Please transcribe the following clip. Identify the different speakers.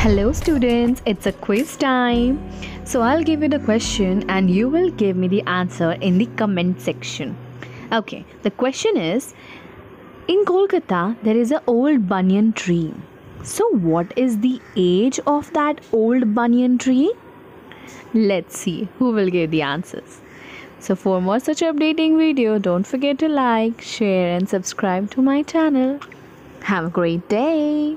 Speaker 1: Hello, students, it's a quiz time. So, I'll give you the question and you will give me the answer in the comment section. Okay, the question is In Kolkata, there is an old banyan tree. So, what is the age of that old banyan tree? Let's see who will give the answers. So, for more such updating video, don't forget to like, share, and subscribe to my channel. Have a great day.